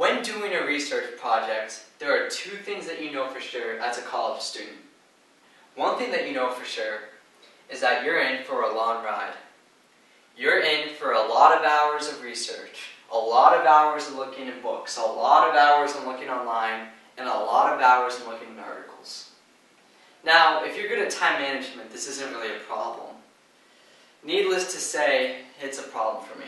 When doing a research project, there are two things that you know for sure as a college student. One thing that you know for sure is that you're in for a long ride. You're in for a lot of hours of research, a lot of hours of looking in books, a lot of hours of looking online, and a lot of hours of looking at articles. Now, if you're good at time management, this isn't really a problem. Needless to say, it's a problem for me.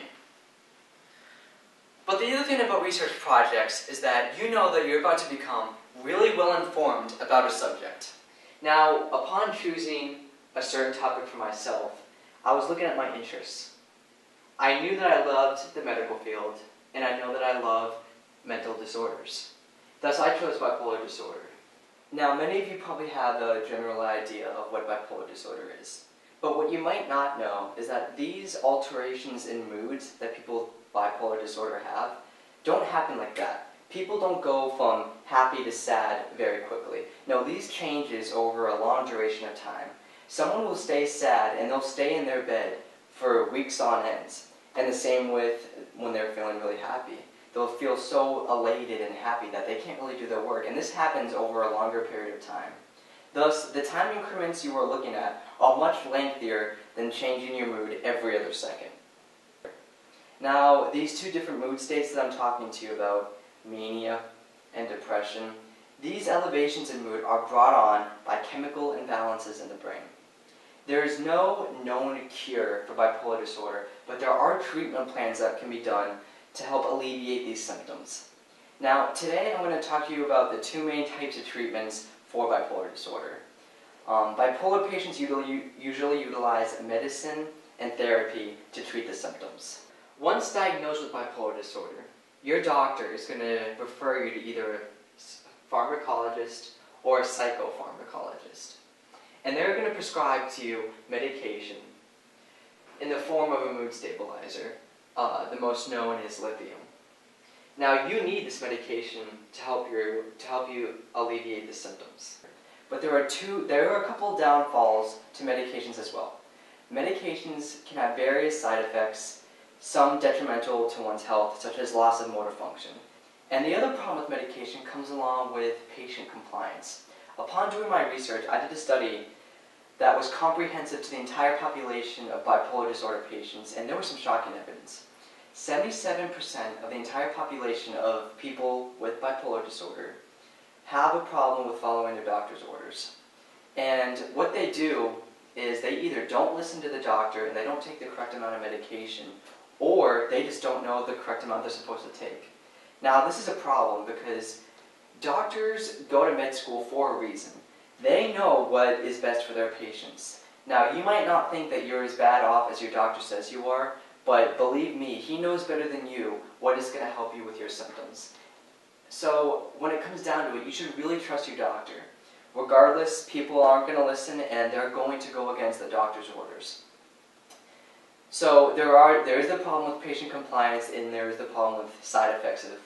But the other thing about research projects is that you know that you're about to become really well informed about a subject. Now, upon choosing a certain topic for myself, I was looking at my interests. I knew that I loved the medical field, and I know that I love mental disorders. Thus, I chose bipolar disorder. Now, many of you probably have a general idea of what bipolar disorder is. But what you might not know is that these alterations in moods that people bipolar disorder have don't happen like that. People don't go from happy to sad very quickly. No, these changes over a long duration of time. Someone will stay sad and they'll stay in their bed for weeks on ends. And the same with when they're feeling really happy. They'll feel so elated and happy that they can't really do their work. And this happens over a longer period of time. Thus, the time increments you are looking at are much lengthier than changing your mood every other second. Now, these two different mood states that I'm talking to you about, mania and depression, these elevations in mood are brought on by chemical imbalances in the brain. There is no known cure for bipolar disorder, but there are treatment plans that can be done to help alleviate these symptoms. Now, today I'm going to talk to you about the two main types of treatments for bipolar disorder. Um, bipolar patients usually, usually utilize medicine and therapy to treat the symptoms. Once diagnosed with bipolar disorder, your doctor is going to refer you to either a pharmacologist or a psychopharmacologist. And they're going to prescribe to you medication in the form of a mood stabilizer. Uh, the most known is lithium. Now you need this medication to help you to help you alleviate the symptoms. But there are two there are a couple downfalls to medications as well. Medications can have various side effects, some detrimental to one's health, such as loss of motor function. And the other problem with medication comes along with patient compliance. Upon doing my research, I did a study that was comprehensive to the entire population of bipolar disorder patients, and there was some shocking evidence. 77% of the entire population of people with bipolar disorder have a problem with following their doctor's orders. And what they do is they either don't listen to the doctor and they don't take the correct amount of medication, or they just don't know the correct amount they're supposed to take. Now, this is a problem because doctors go to med school for a reason. They know what is best for their patients. Now, you might not think that you're as bad off as your doctor says you are, but believe me, he knows better than you what is going to help you with your symptoms. So when it comes down to it, you should really trust your doctor. Regardless, people aren't going to listen and they're going to go against the doctor's orders. So there are there is the problem with patient compliance and there is the problem with side effects of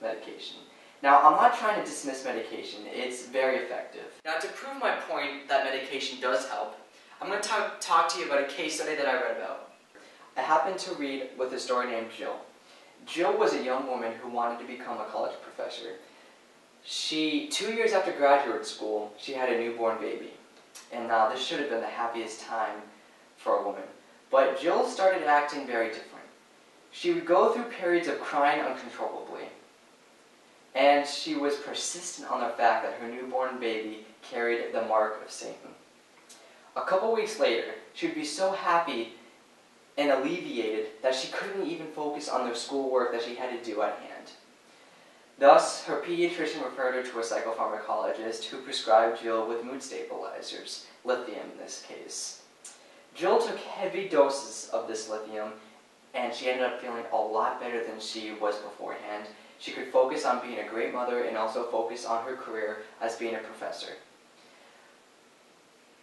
medication. Now, I'm not trying to dismiss medication. It's very effective. Now, to prove my point that medication does help, I'm going to talk, talk to you about a case study that I read about. I happened to read with a story named Jill. Jill was a young woman who wanted to become a college professor. She, two years after graduate school, she had a newborn baby. And now this should have been the happiest time for a woman. But Jill started acting very different. She would go through periods of crying uncontrollably. And she was persistent on the fact that her newborn baby carried the mark of Satan. A couple weeks later, she would be so happy and alleviated that she couldn't even focus on the schoolwork that she had to do at hand. Thus, her pediatrician referred her to a psychopharmacologist who prescribed Jill with mood stabilizers, lithium in this case. Jill took heavy doses of this lithium, and she ended up feeling a lot better than she was beforehand. She could focus on being a great mother and also focus on her career as being a professor.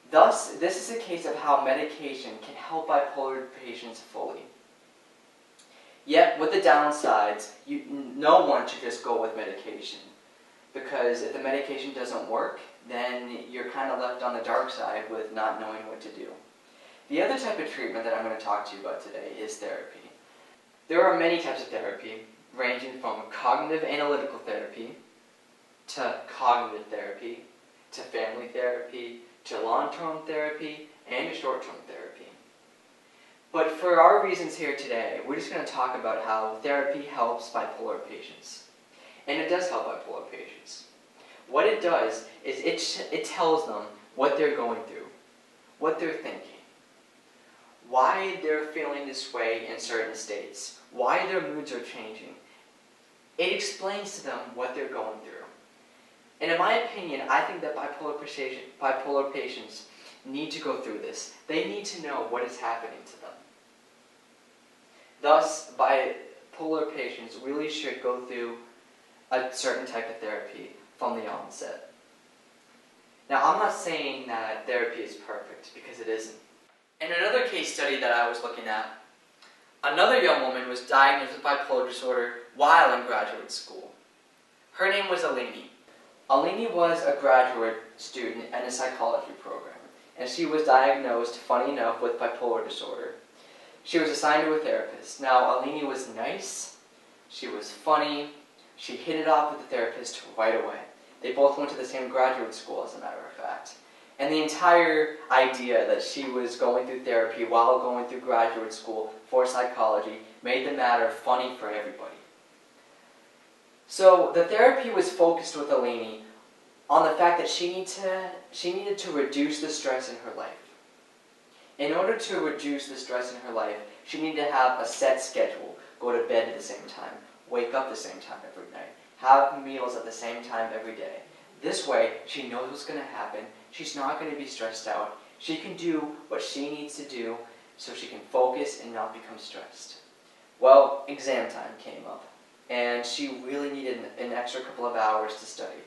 Thus, this is a case of how medication can help bipolar patients fully. Yet, with the downsides, you, no one should just go with medication. Because if the medication doesn't work, then you're kind of left on the dark side with not knowing what to do. The other type of treatment that I'm going to talk to you about today is therapy. There are many types of therapy, ranging from cognitive analytical therapy to cognitive therapy to family therapy to long-term therapy and to short-term therapy. But for our reasons here today, we're just going to talk about how therapy helps bipolar patients. And it does help bipolar patients. What it does is it, it tells them what they're going through, what they're thinking, why they're feeling this way in certain states, why their moods are changing. It explains to them what they're going through. And in my opinion, I think that bipolar, bipolar patients need to go through this. They need to know what is happening to them. Thus, bipolar patients really should go through a certain type of therapy from the onset. Now, I'm not saying that therapy is perfect, because it isn't. In another case study that I was looking at, another young woman was diagnosed with bipolar disorder while in graduate school. Her name was Alini. Alini was a graduate student in a psychology program, and she was diagnosed, funny enough, with bipolar disorder. She was assigned to a therapist. Now, Alini was nice, she was funny, she hit it off with the therapist right away. They both went to the same graduate school, as a matter of. And the entire idea that she was going through therapy while going through graduate school for psychology made the matter funny for everybody. So the therapy was focused with Alini on the fact that she, need to, she needed to reduce the stress in her life. In order to reduce the stress in her life, she needed to have a set schedule. Go to bed at the same time, wake up the same time every night, have meals at the same time every day. This way, she knows what's going to happen. She's not going to be stressed out. She can do what she needs to do so she can focus and not become stressed. Well, exam time came up, and she really needed an extra couple of hours to study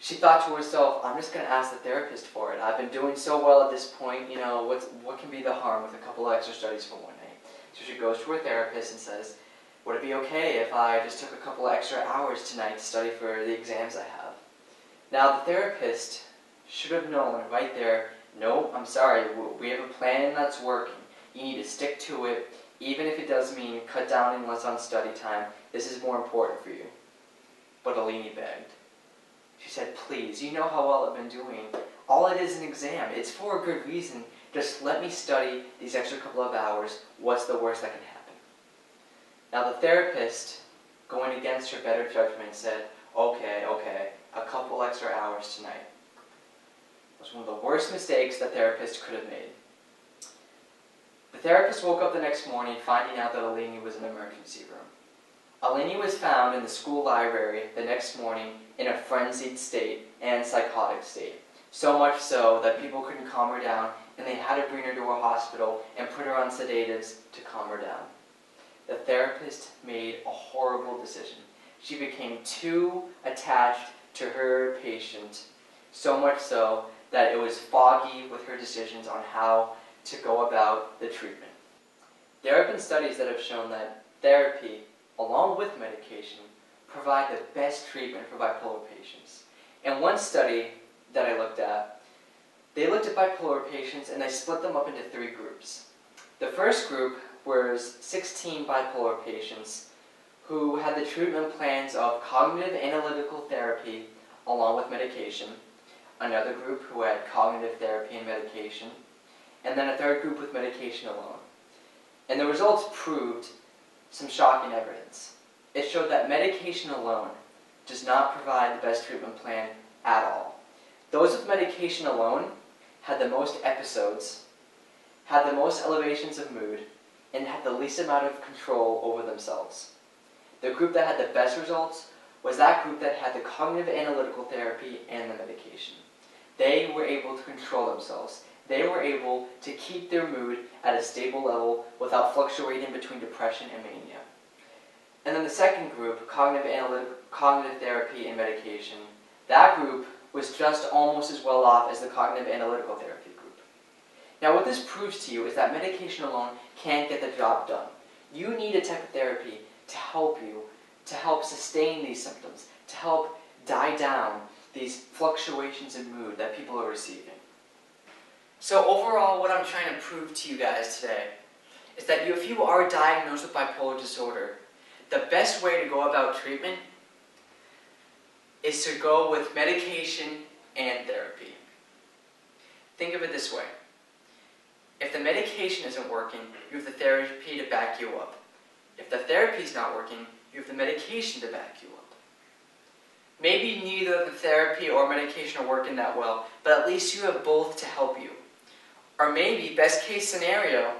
she thought to herself, I'm just going to ask the therapist for it. I've been doing so well at this point, you know, what's, what can be the harm with a couple of extra studies for one night? So she goes to her therapist and says, would it be okay if I just took a couple extra hours tonight to study for the exams I have? Now, the therapist should have known right there, no, I'm sorry, we have a plan that's working. You need to stick to it, even if it does mean cut down and less on study time. This is more important for you. But Alini begged. She said, please, you know how well I've been doing. All it is an exam. It's for a good reason. Just let me study these extra couple of hours. What's the worst that can happen? Now the therapist, going against her better judgment, said, okay, okay, a couple extra hours tonight. It was one of the worst mistakes the therapist could have made. The therapist woke up the next morning finding out that Alini was in an emergency room. Alini was found in the school library the next morning in a frenzied state and psychotic state. So much so that people couldn't calm her down and they had to bring her to a hospital and put her on sedatives to calm her down. The therapist made a horrible decision. She became too attached to her patient, so much so that it was foggy with her decisions on how to go about the treatment. There have been studies that have shown that therapy along with medication, provide the best treatment for bipolar patients. And one study that I looked at, they looked at bipolar patients and they split them up into three groups. The first group was 16 bipolar patients who had the treatment plans of cognitive analytical therapy along with medication, another group who had cognitive therapy and medication, and then a third group with medication alone. And the results proved some shocking evidence. It showed that medication alone does not provide the best treatment plan at all. Those with medication alone had the most episodes, had the most elevations of mood, and had the least amount of control over themselves. The group that had the best results was that group that had the cognitive analytical therapy and the medication. They were able to control themselves they were able to keep their mood at a stable level without fluctuating between depression and mania. And then the second group, cognitive, cognitive therapy and medication, that group was just almost as well off as the cognitive analytical therapy group. Now what this proves to you is that medication alone can't get the job done. You need a type of therapy to help you, to help sustain these symptoms, to help die down these fluctuations in mood that people are receiving. So overall, what I'm trying to prove to you guys today is that if you are diagnosed with bipolar disorder, the best way to go about treatment is to go with medication and therapy. Think of it this way. If the medication isn't working, you have the therapy to back you up. If the therapy is not working, you have the medication to back you up. Maybe neither the therapy or medication are working that well, but at least you have both to help you. Or maybe, best case scenario,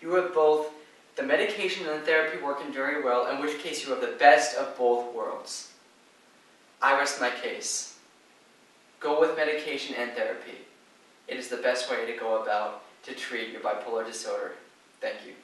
you have both the medication and the therapy working very well, in which case you have the best of both worlds. I rest my case. Go with medication and therapy. It is the best way to go about to treat your bipolar disorder. Thank you.